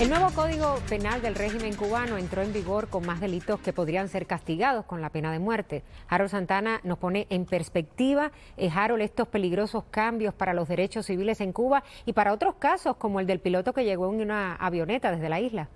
El nuevo Código Penal del régimen cubano entró en vigor con más delitos que podrían ser castigados con la pena de muerte. Harold Santana nos pone en perspectiva, eh, Harold, estos peligrosos cambios para los derechos civiles en Cuba y para otros casos como el del piloto que llegó en una avioneta desde la isla.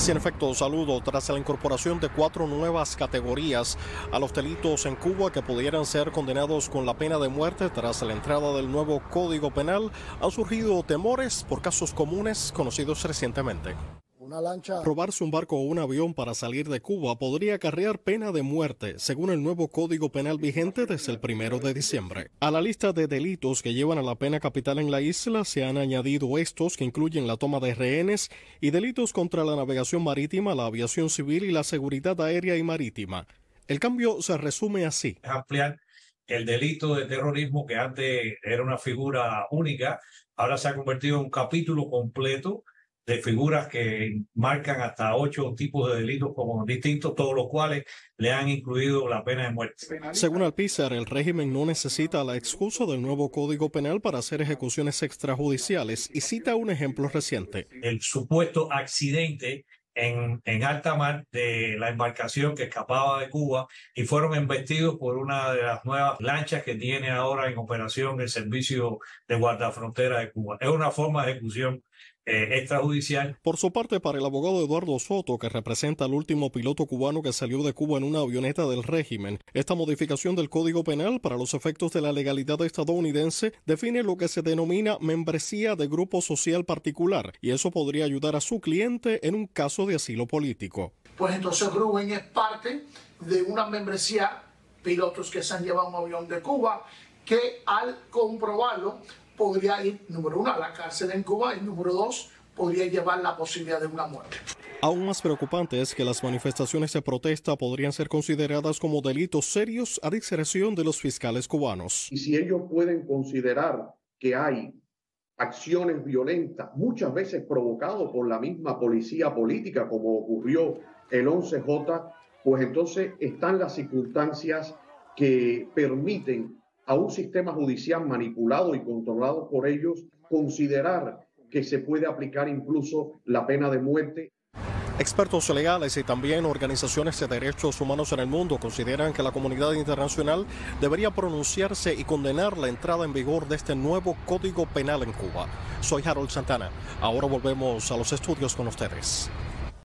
Sí, en efecto, saludo. Tras la incorporación de cuatro nuevas categorías a los delitos en Cuba que pudieran ser condenados con la pena de muerte tras la entrada del nuevo Código Penal, han surgido temores por casos comunes conocidos recientemente. Robarse un barco o un avión para salir de Cuba podría acarrear pena de muerte, según el nuevo Código Penal vigente desde el primero de diciembre. A la lista de delitos que llevan a la pena capital en la isla se han añadido estos que incluyen la toma de rehenes y delitos contra la navegación marítima, la aviación civil y la seguridad aérea y marítima. El cambio se resume así. Ampliar el delito de terrorismo que antes era una figura única, ahora se ha convertido en un capítulo completo de figuras que marcan hasta ocho tipos de delitos como distintos, todos los cuales le han incluido la pena de muerte. Según Alpizar, el régimen no necesita la excusa del nuevo Código Penal para hacer ejecuciones extrajudiciales y cita un ejemplo reciente. El supuesto accidente en, en, alta mar de la embarcación que escapaba de Cuba y fueron embestidos por una de las nuevas lanchas que tiene ahora en operación el Servicio de Guardafrontera de Cuba. Es una forma de ejecución extrajudicial. Por su parte, para el abogado Eduardo Soto, que representa al último piloto cubano que salió de Cuba en una avioneta del régimen, esta modificación del Código Penal para los efectos de la legalidad estadounidense define lo que se denomina membresía de grupo social particular y eso podría ayudar a su cliente en un caso de asilo político. Pues entonces Rubén es parte de una membresía pilotos que se han llevado un avión de Cuba que al comprobarlo podría ir, número uno, a la cárcel en Cuba y número dos, podría llevar la posibilidad de una muerte. Aún más preocupante es que las manifestaciones de protesta podrían ser consideradas como delitos serios a discreción de los fiscales cubanos. Y si ellos pueden considerar que hay acciones violentas, muchas veces provocadas por la misma policía política, como ocurrió el 11J, pues entonces están las circunstancias que permiten a un sistema judicial manipulado y controlado por ellos, considerar que se puede aplicar incluso la pena de muerte. Expertos legales y también organizaciones de derechos humanos en el mundo consideran que la comunidad internacional debería pronunciarse y condenar la entrada en vigor de este nuevo Código Penal en Cuba. Soy Harold Santana. Ahora volvemos a los estudios con ustedes.